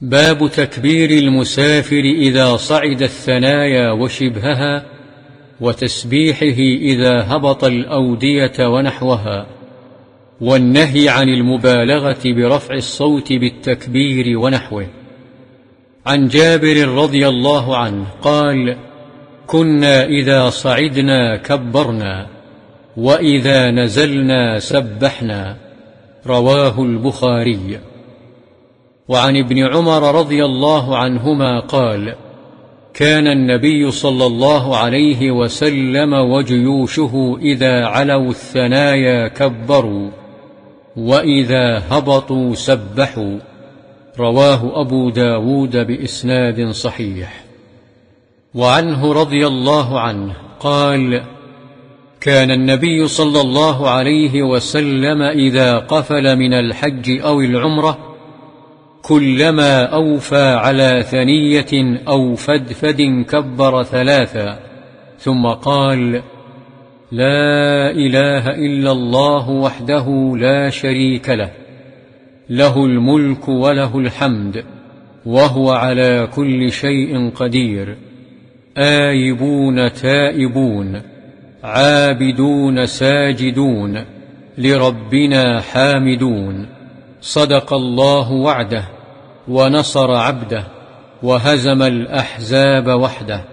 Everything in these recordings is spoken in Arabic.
باب تكبير المسافر إذا صعد الثنايا وشبهها وتسبيحه إذا هبط الأودية ونحوها والنهي عن المبالغة برفع الصوت بالتكبير ونحوه. عن جابر رضي الله عنه قال كنا إذا صعدنا كبرنا وإذا نزلنا سبحنا. رواه البخاري. وعن ابن عمر رضي الله عنهما قال كان النبي صلى الله عليه وسلم وجيوشه إذا علوا الثنايا كبروا وإذا هبطوا سبحوا. رواه أبو داود بإسناد صحيح. وعنه رضي الله عنه قال كان النبي صلى الله عليه وسلم إذا قفل من الحج أو العمرة كلما أوفى على ثنية أو فدفد كبر ثلاثا ثم قال لا إله إلا الله وحده لا شريك له له الملك وله الحمد وهو على كل شيء قدير آيبون تائبون عابدون ساجدون لربنا حامدون صدق الله وعده. ونصر عبده وهزم الأحزاب وحده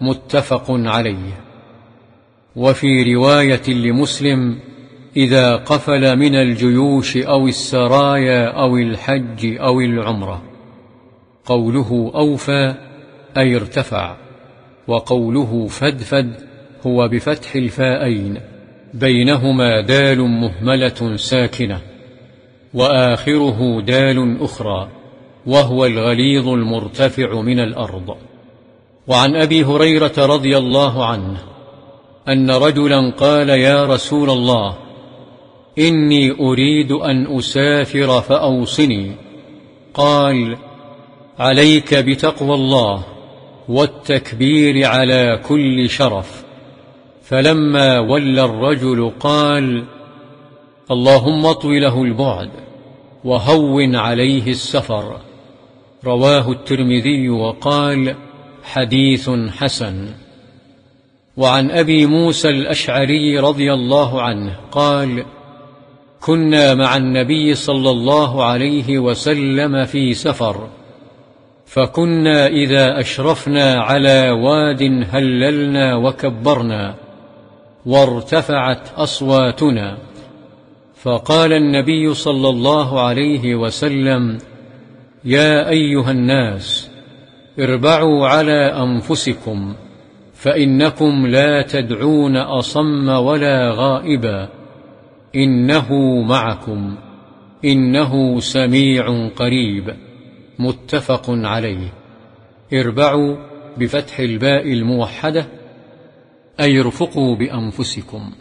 متفق عليه. وفي رواية لمسلم إذا قفل من الجيوش أو السرايا أو الحج أو العمرة. قوله أوفى أي ارتفع وقوله فدفد هو بفتح الفاءين بينهما دال مهملة ساكنة وآخره دال أخرى. وهو الغليظ المرتفع من الأرض. وعن أبي هريرة رضي الله عنه أن رجلا قال يا رسول الله إني أريد أن أسافر فأوصني. قال عليك بتقوى الله والتكبير على كل شرف. فلما ولى الرجل قال اللهم اطوي له البعد وهون عليه السفر. رواه الترمذي وقال حديث حسن. وعن أبي موسى الأشعري رضي الله عنه قال كنا مع النبي صلى الله عليه وسلم في سفر فكنا إذا أشرفنا على واد هللنا وكبرنا وارتفعت أصواتنا فقال النبي صلى الله عليه وسلم يا أيها الناس اربعوا على أنفسكم فإنكم لا تدعون أصم ولا غائبا إنه معكم إنه سميع قريب. متفق عليه. اربعوا بفتح الباء الموحدة أي ارفقوا بأنفسكم.